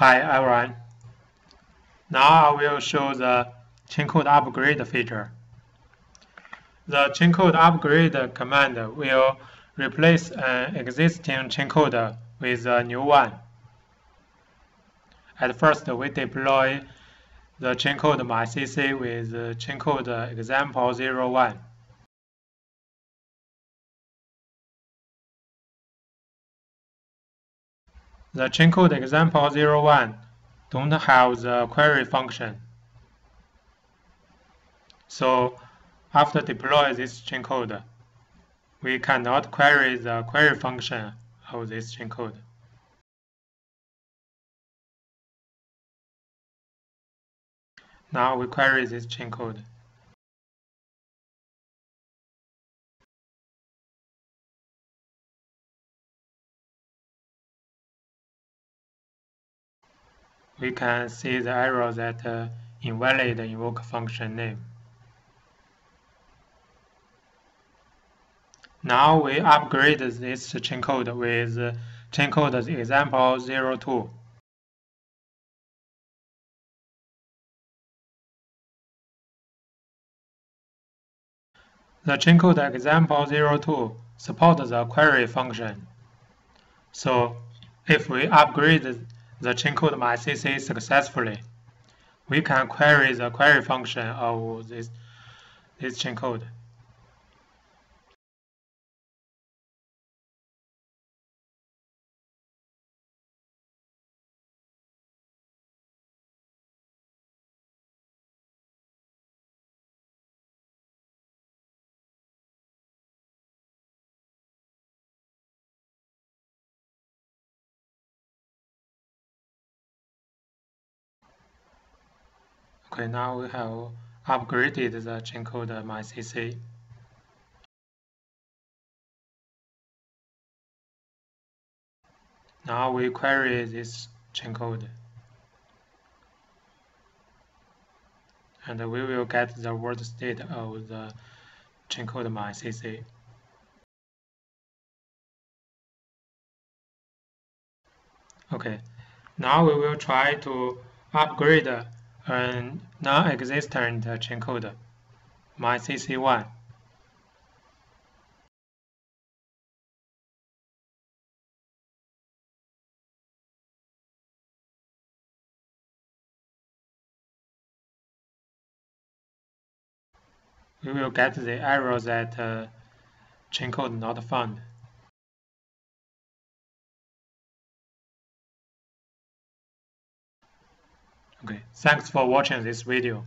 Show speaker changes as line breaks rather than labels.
Hi everyone. Now I will show the chaincode upgrade feature. The chaincode upgrade command will replace an existing chaincode with a new one. At first, we deploy the chaincode mycc with chaincode example01. The chain code example 01 don't have the query function. So after deploy this chain code, we cannot query the query function of this chain code. Now we query this chain code. We can see the error that uh, invalid invoke function name. Now we upgrade this chain code with chain code example 02. The chain code example 02 supports the query function. So if we upgrade the chain code mycc successfully, we can query the query function of this, this chain code. Okay, now we have upgraded the code mycc. Now we query this chain code. And we will get the word state of the chain code mycc. Okay, now we will try to upgrade a non-existent chain code, mycc1. We will get the error that uh, chain code not found. Okay, thanks for watching this video.